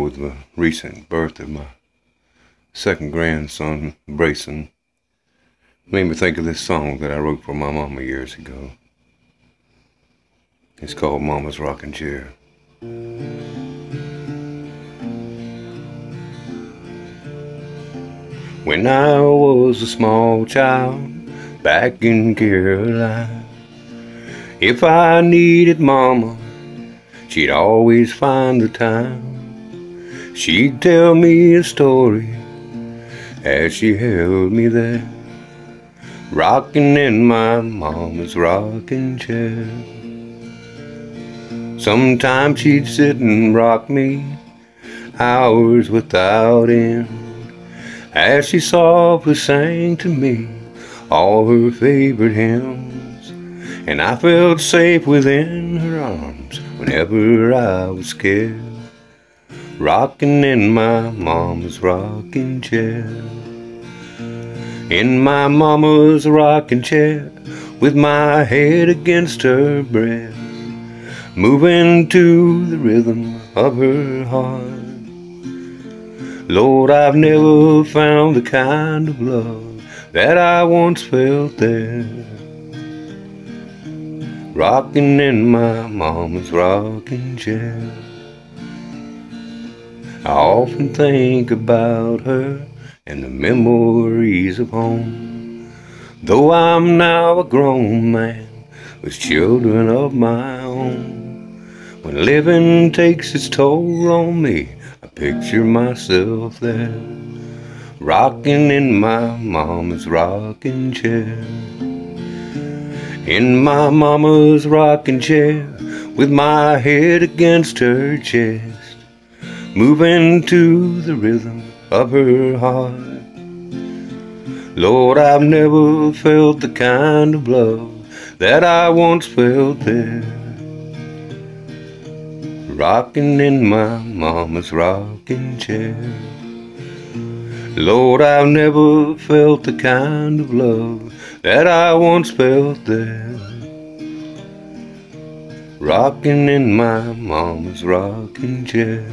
with the recent birth of my second grandson, Brayson, made me think of this song that I wrote for my mama years ago. It's called Mama's Rocking Chair. When I was a small child back in Carolina, if I needed Mama, she'd always find the time. She'd tell me a story as she held me there, rocking in my mama's rocking chair. Sometimes she'd sit and rock me hours without end as she softly sang to me all her favorite hymns, and I felt safe within her arms whenever I was scared rocking in my mama's rocking chair. In my mama's rocking chair, with my head against her breast, moving to the rhythm of her heart. Lord, I've never found the kind of love that I once felt there. Rocking in my mama's rocking chair. I often think about her and the memories of home. Though I'm now a grown man with children of my own, when living takes its toll on me, I picture myself there, rocking in my mama's rocking chair. In my mama's rocking chair, with my head against her chest moving to the rhythm of her heart. Lord, I've never felt the kind of love that I once felt there. Rocking in my mama's rocking chair. Lord, I've never felt the kind of love that I once felt there. Rocking in my mama's rocking chair.